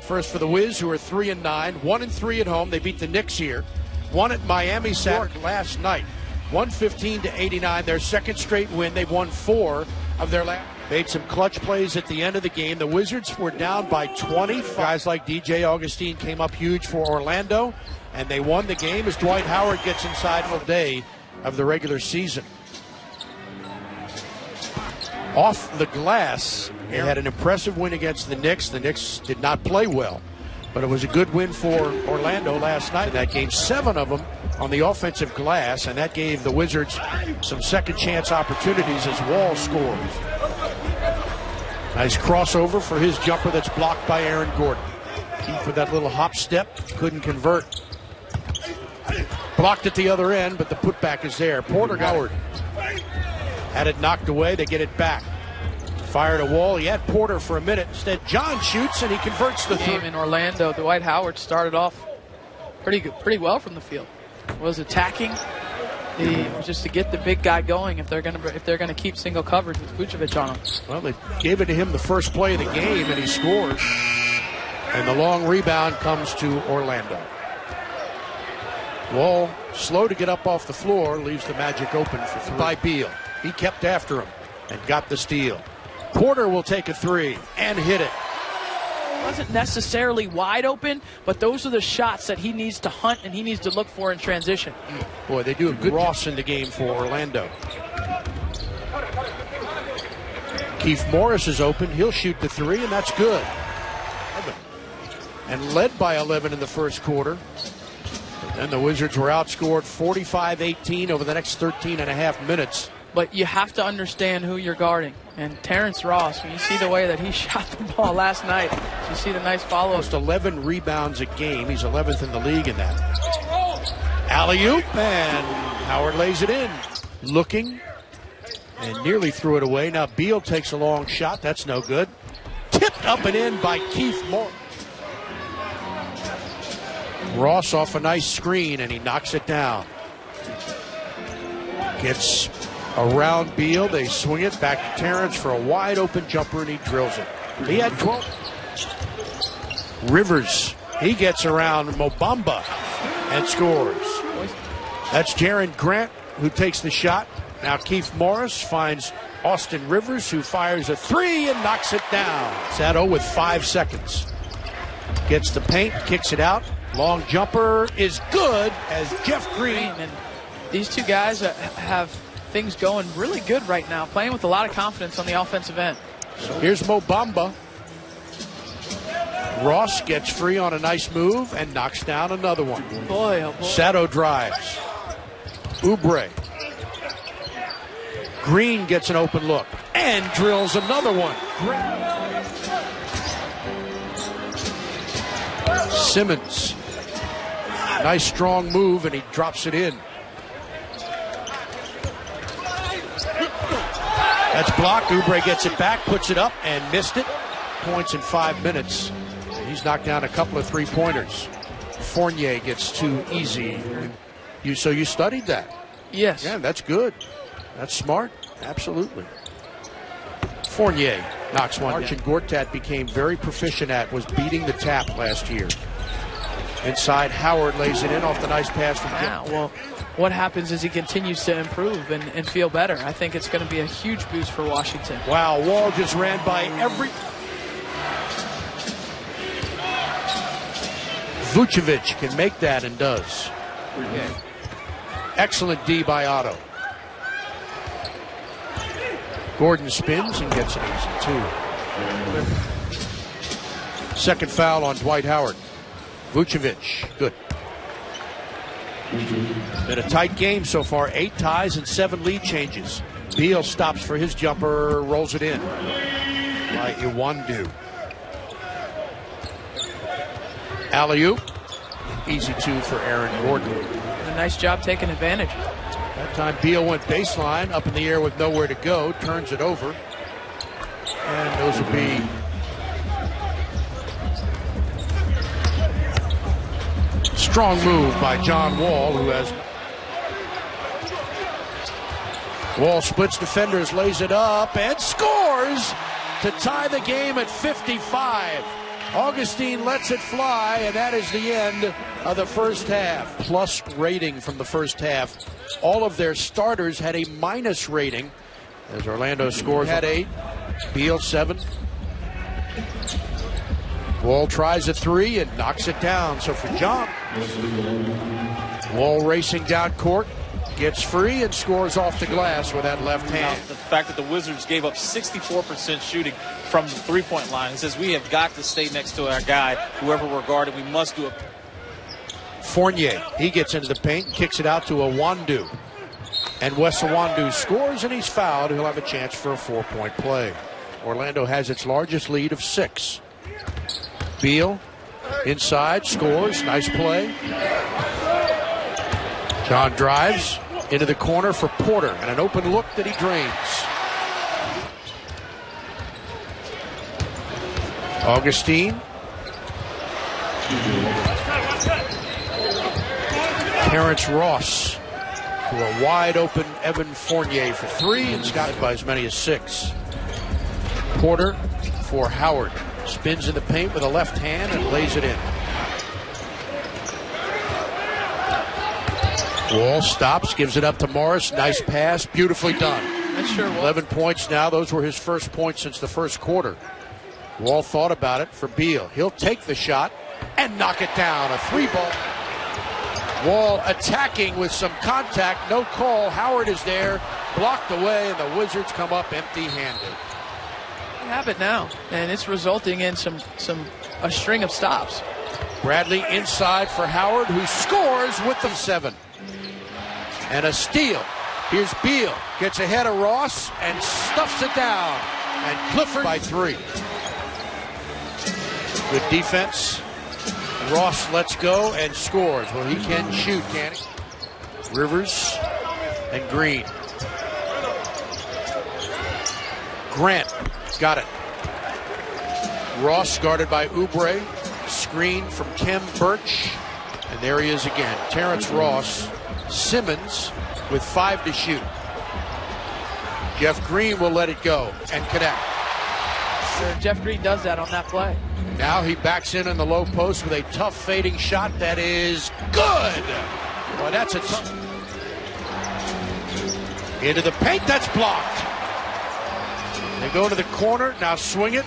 First for the Wiz, who are three and nine, one and three at home. They beat the Knicks here. One at Miami Saturday last night, 115 to 89. Their second straight win. They've won four of their last. Made some clutch plays at the end of the game. The Wizards were down by 20. Guys like DJ Augustin came up huge for Orlando, and they won the game as Dwight Howard gets inside the day of the regular season. Off the glass, they had an impressive win against the Knicks. The Knicks did not play well, but it was a good win for Orlando last night that game. Seven of them on the offensive glass, and that gave the Wizards some second chance opportunities as Wall scores. Nice crossover for his jumper that's blocked by Aaron Gordon. Keith with that little hop step, couldn't convert. Blocked at the other end, but the putback is there. Porter Howard had it knocked away. They get it back. Fired a wall. He had Porter for a minute. Instead, John shoots and he converts the game three. in Orlando. Dwight Howard started off pretty good, pretty well from the field. Was attacking the just to get the big guy going if they're gonna if they're gonna keep single coverage with Vucevic on him. Well, they gave it to him the first play of the game, and he scores. And the long rebound comes to Orlando. Wall slow to get up off the floor, leaves the Magic open for three by Beal. He kept after him and got the steal. Porter will take a three and hit it. wasn't necessarily wide open, but those are the shots that he needs to hunt and he needs to look for in transition. Boy, they do a good Ross in the game for Orlando. Keith Morris is open. He'll shoot the three, and that's good. And led by 11 in the first quarter. And the Wizards were outscored 45 18 over the next 13 and a half minutes. But you have to understand who you're guarding. And Terrence Ross, when you see the way that he shot the ball last night, you see the nice follow. Almost 11 rebounds a game. He's 11th in the league in that. Alley oop, and Howard lays it in. Looking, and nearly threw it away. Now Beal takes a long shot. That's no good. Tipped up and in by Keith Moore. Ross off a nice screen, and he knocks it down. Gets around Beal. They swing it back to Terrence for a wide open jumper, and he drills it. He had 12. Rivers, he gets around Mo Bamba and scores. That's Jerian Grant who takes the shot. Now Keith Morris finds Austin Rivers who fires a three and knocks it down. Sato with five seconds. Gets the paint, kicks it out. Long jumper is good as Jeff Green. And these two guys uh, have things going really good right now, playing with a lot of confidence on the offensive end. So here's Mo Bamba. Ross gets free on a nice move and knocks down another one. Oh, boy, oh boy. Sato drives. Oubre. Green gets an open look and drills another one. Simmons. Nice strong move and he drops it in. Blocked. Oubre gets it back, puts it up, and missed it. Points in five minutes. He's knocked down a couple of three pointers. Fournier gets too easy. You so you studied that? Yes. Yeah, that's good. That's smart. Absolutely. Fournier knocks one. And Gortat became very proficient at was beating the tap last year. Inside, Howard lays it in off the nice pass from Jim. well, what happens is he continues to improve and, and feel better. I think it's going to be a huge boost for Washington. Wow, Wall just ran by every. Vucevic can make that and does. Excellent D by Otto. Gordon spins and gets an easy two. Second foul on Dwight Howard. Vucevic, good. Been a tight game so far. Eight ties and seven lead changes. Beal stops for his jumper, rolls it in by Iwundu. Alley oop. Easy two for Aaron Gordon. A nice job taking advantage. That time Beal went baseline, up in the air with nowhere to go, turns it over. And those will be strong move by John Wall, who has Wall splits defenders, lays it up, and scores to tie the game at 55. Augustin lets it fly, and that is the end of the first half. Plus rating from the first half. All of their starters had a minus rating as Orlando scores had eight, Beal seven. Wall tries a three and knocks it down. So for John, Wall racing down court, gets free and scores off the glass with that left hand. The fact that the Wizards gave up 64% shooting from the three point line says we have got to stay next to our guy, whoever we're guarding. We must do it. Fournier, he gets into the paint and kicks it out to Iwundu. And Wes Iwundu scores and he's fouled. He'll have a chance for a four point play. Orlando has its largest lead of six. Beal inside scores. Nice play. John drives into the corner for Porter and an open look that he drains. Augustin. Terrence Ross to a wide open Evan Fournier for three and Scott by as many as six. Porter for Howard. Spins in the paint with a left hand and lays it in. Wall stops, gives it up to Morris. Nice pass, beautifully done. Sure 11 points now. Those were his first points since the first quarter. Wall thought about it for Beal. He'll take the shot and knock it down. A three ball. Wall attacking with some contact. No call. Howard is there, blocked away, and the Wizards come up empty handed. Have it now, and it's resulting in some some a string of stops. Bradley inside for Howard, who scores with the seven. And a steal. Here's Beal. Gets ahead of Ross and stuffs it down. And Clifford by three. Good defense. Ross lets go and scores. Well, he can shoot, can he? Rivers and Green. Grant got it. Ross guarded by Oubre. Screen from Khem Birch. And there he is again. Terrence Ross. Simmons with five to shoot. Jeff Green will let it go and connect. Sure, Jeff Green does that on that play. Now he backs in on the low post with a tough fading shot that is good. Well, that's a tough. Into the paint, that's blocked. They go to the corner, now swing it.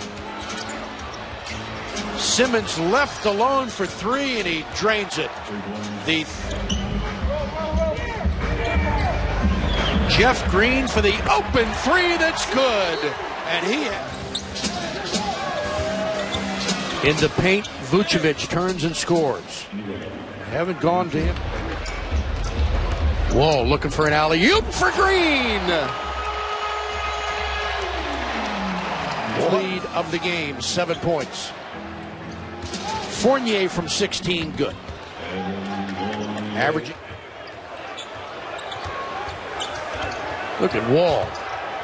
Simmons left alone for three, and he drains it. The Jeff Green for the open three that's good. And he in the paint, Vucevic turns and scores. Haven't gone to him. Whoa, looking for an alley oop for Green. Lead of the game, seven points. Fournier from 16, good. Averaging. Look at Wall.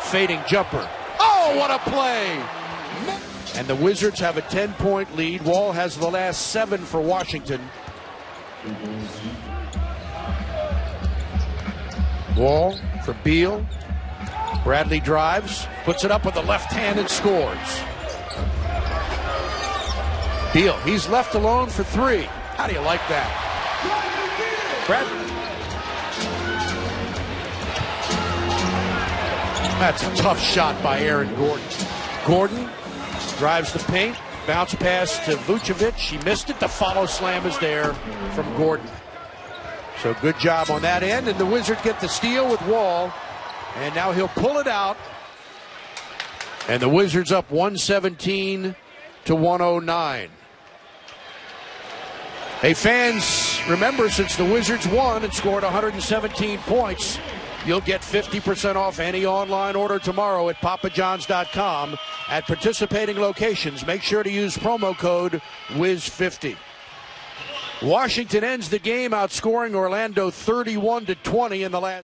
Fading jumper. Oh, what a play! And the Wizards have a 10 point lead. Wall has the last seven for Washington. Wall for Beal. Bradley drives, puts it up with the left hand and scores. Beal, he's left alone for three. How do you like that? Bradley. That's a tough shot by Aaron Gordon. Gordon drives the paint, bounce pass to Vucevic. He missed it. The follow slam is there from Gordon. So good job on that end. And the Wizards get the steal with Wall. And now he'll pull it out. And the Wizards up 117 to 109. Hey, fans, remember since the Wizards won and scored 117 points, you'll get 50% off any online order tomorrow at papajohns.com. At participating locations, make sure to use promo code WIZ50. Washington ends the game outscoring Orlando 31 to 20 in the last